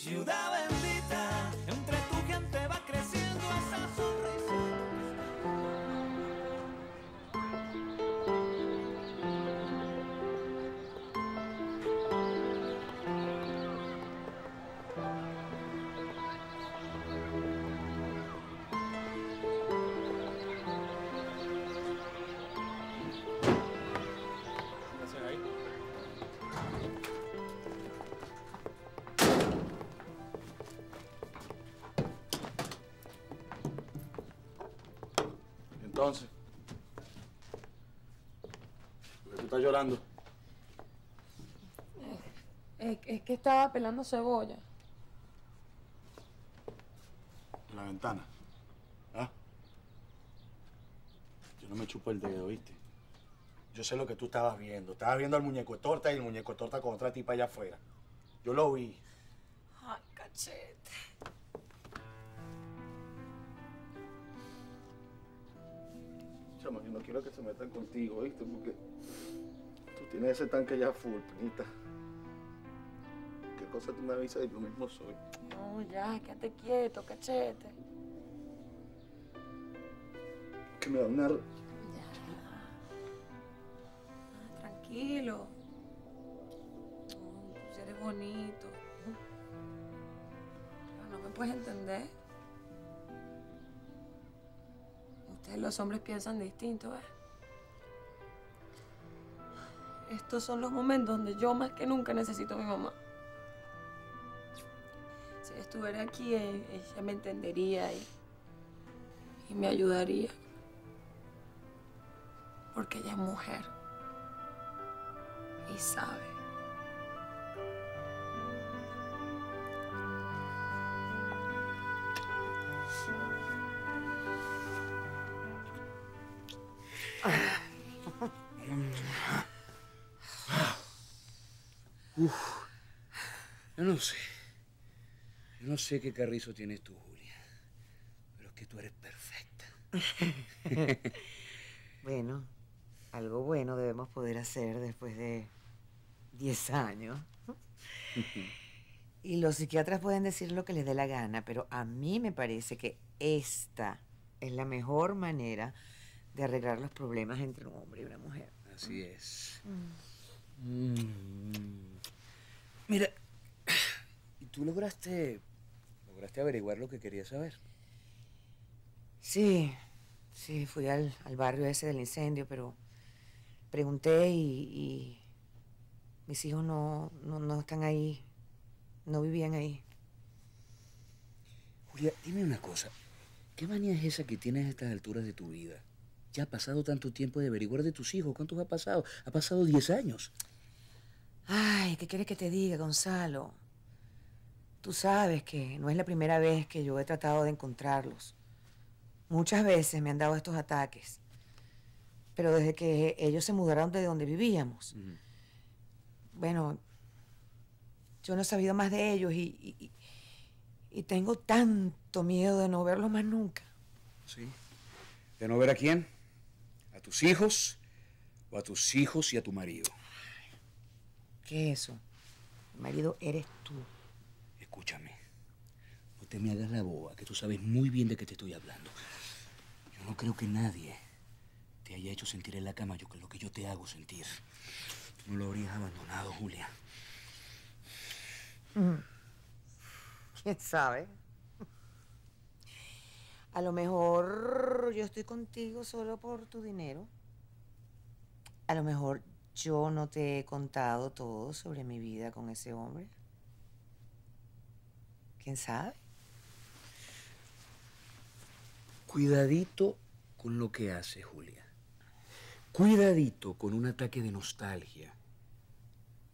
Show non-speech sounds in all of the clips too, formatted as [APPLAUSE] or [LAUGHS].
Ciudad bendita, Entonces. ¿Por qué tú estás llorando? Es, es que estaba pelando cebolla. En la ventana. ¿Ah? Yo no me chupo el dedo, ¿viste? Yo sé lo que tú estabas viendo. Estabas viendo al muñeco de torta y el muñeco de torta con otra tipa allá afuera. Yo lo vi. Ay, cachete. Chama, yo no quiero que se metan contigo, ¿viste? Porque tú tienes ese tanque ya full, pinita. ¿Qué cosa tú me avisas y yo mismo soy? No, ya, quédate quieto, cachete. Que me da una... Ah, tranquilo. No, tú eres bonito. Pero no me puedes entender. Los hombres piensan distinto, ¿eh? Estos son los momentos donde yo más que nunca necesito a mi mamá. Si estuviera aquí, e- ella me entendería y, y me ayudaría. Porque ella es mujer. Y sabe. Uf, yo no sé. Yo no sé qué carrizo tienes tú, Julia. Pero es que tú eres perfecta. [LAUGHS] Bueno, algo bueno debemos poder hacer después de 10 años. [LAUGHS] Y los psiquiatras pueden decir lo que les dé la gana, pero a mí me parece que esta es la mejor manera de arreglar los problemas entre un hombre y una mujer. Así es. Mm. Mira, ¿y tú lograste, lograste averiguar lo que querías saber? Sí, sí, fui al, al barrio ese del incendio, pero pregunté y, y mis hijos no, no, no están ahí, no vivían ahí. Julia, dime una cosa. ¿Qué manía es esa que tienes a estas alturas de tu vida? Ya ha pasado tanto tiempo de averiguar de tus hijos. ¿Cuántos ha pasado? Ha pasado 10 años. Ay, ¿qué quieres que te diga, Gonzalo? Tú sabes que no es la primera vez que yo he tratado de encontrarlos. Muchas veces me han dado estos ataques. Pero desde que ellos se mudaron de donde vivíamos, bueno, yo no he sabido más de ellos y, y- y- y tengo tanto miedo de no verlos más nunca. ¿Sí? ¿De no ver a quién? ¿A tus hijos? ¿O a tus hijos y a tu marido? ¿Qué es eso? Mi marido eres tú. Escúchame. No te me hagas la boba, que tú sabes muy bien de qué te estoy hablando. Yo no creo que nadie te haya hecho sentir en la cama yo, lo que yo te hago sentir. No lo habrías abandonado, Julia. ¿Quién sabe? A lo mejor yo estoy contigo solo por tu dinero. A lo mejor yo no te he contado todo sobre mi vida con ese hombre. ¿Quién sabe? Cuidadito con lo que haces, Julia. Cuidadito con un ataque de nostalgia.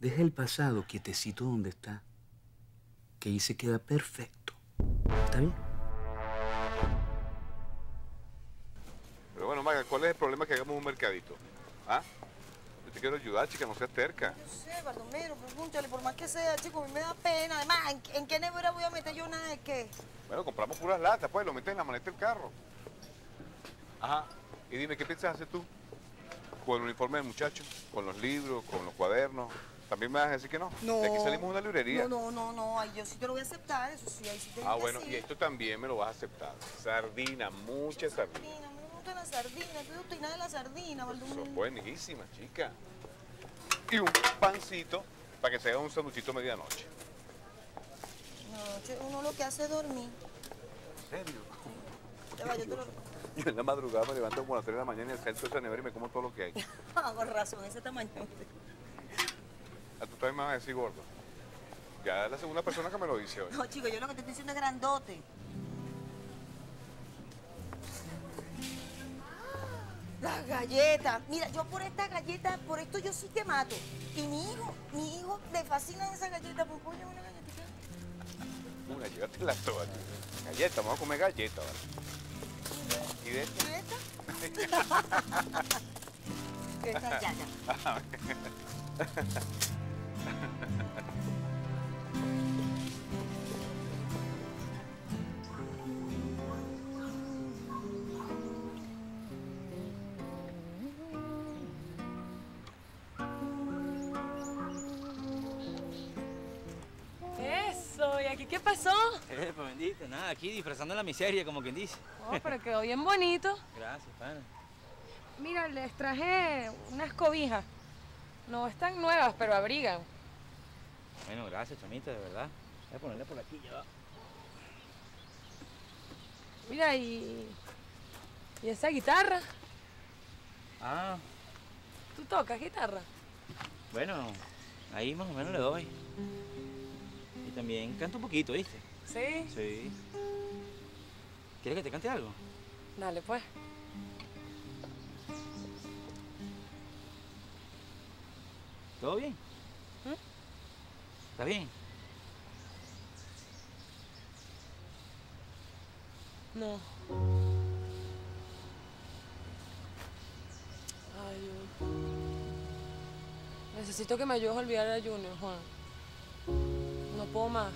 Deja el pasado quietecito donde está, que ahí se queda perfecto. ¿Está bien? Pero bueno, Maga, ¿cuál es el problema que hagamos un mercadito? ¿Ah? Te quiero ayudar, chica, no seas terca. No sé, Baldomero, pregúntale, por más que sea, chico, a mí me da pena. Además, ¿en, qué- en qué nevera voy a meter yo nada de qué? Bueno, compramos puras latas, pues, lo metes en la maleta del carro. Ajá. Y dime, ¿qué piensas hacer tú? Con el uniforme del muchacho, con los libros, con los cuadernos. ¿También me vas a decir que no? No. De aquí salimos una librería. No, no, no, no, ay, yo sí te lo voy a aceptar, eso sí, ahí sí te Ah, que bueno, sí. y esto también me lo vas a aceptar. Sardina, mucha sardina. Sardina, me gusta la sardina, tú no estoy nada de la sardina, Baldomero. Son buenísimas, chica. Y un pancito para que se haga un sanduchito a medianoche. No, che, uno lo que hace es dormir. ¿En serio? Ya va, yo te lo... [LAUGHS] Yo en la madrugada me levanto como a las 3 de la mañana y salto esa nevera y me como todo lo que hay. [LAUGHS] Ah, con razón, ese tamaño. [LAUGHS] A tú también me vas a decir gordo. Ya es la segunda persona que me lo dice hoy. No, chico, yo lo que te estoy diciendo es grandote. Las galletas. Mira, yo por estas galletas, por esto yo sí te mato. Y mi hijo, mi hijo le fascinan esas galletas. Pues ponle una galletita. Una, llévatela toda. chica. Galleta, vamos a comer galleta, ¿vale? ¿Y de esta? ¿Y esta? [LAUGHS] [LAUGHS] Esta ya, ya. [LAUGHS] ¿y aquí qué pasó? Eh, pues bendito, nada, aquí disfrazando la miseria, como quien dice. Oh, pero quedó bien bonito. Gracias, pana. Mira, les traje unas cobijas. No están nuevas, pero abrigan. Bueno, gracias, chamita, de verdad. Voy a ponerle por aquí ya. va. Mira, y. ¿Y esa guitarra? Ah, ¿Tú tocas guitarra? bueno, ahí más o menos le doy. También canto un poquito, ¿viste? Sí. Sí. ¿Quieres que te cante algo? Dale, pues. ¿Todo bien? ¿Mm? ¿Está bien? No. Ay, yo- Necesito que me ayudes a olvidar a Junior, Juan. No puedo más.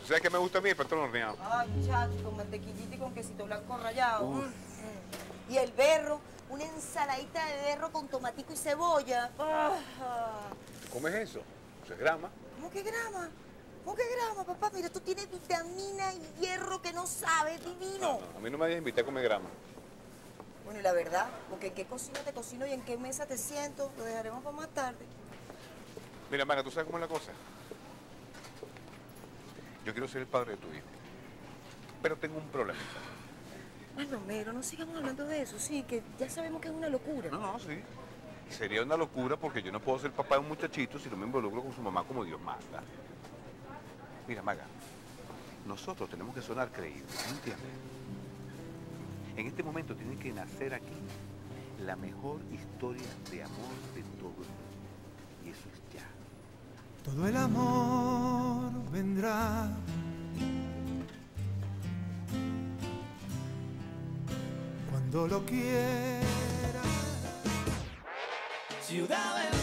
¿Tú sabes qué me gusta a mí? El patrón horneado. Ay, muchacho, con mantequillita y con quesito blanco rallado. Mm, mm. Y el berro, una ensaladita de berro con tomatico y cebolla. Ah, ¿Tú comes eso? Eso es grama. ¿Cómo que grama? ¿Cómo que grama, papá? Mira, tú tienes vitamina y hierro que no sabes, divino. No, a mí no me vayas a invitar a comer grama. Bueno, y la verdad, porque en qué cocina te cocino y en qué mesa te siento, lo dejaremos para más tarde. Mira, Maga, ¿tú sabes cómo es la cosa? Yo quiero ser el padre de tu hijo. Pero tengo un problema. Ay, Romero, no sigamos hablando de eso, sí, que ya sabemos que es una locura. No, no, sí. Sería una locura porque yo no puedo ser papá de un muchachito si no me involucro con su mamá como Dios manda. Mira, Maga, nosotros tenemos que sonar creíbles, ¿me entiendes? En este momento tiene que nacer aquí la mejor historia de amor de todo el mundo. Y eso es ya. Todo el amor vendrá. Cuando lo quiera. Ciudad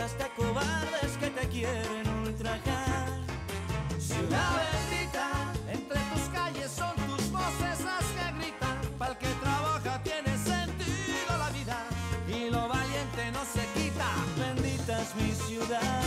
hasta cobardes que te quieren ultrajar. Ciudad bendita, entre tus calles son tus voces las que gritan. Para el que trabaja tiene sentido la vida y lo valiente no se quita. Bendita es mi ciudad.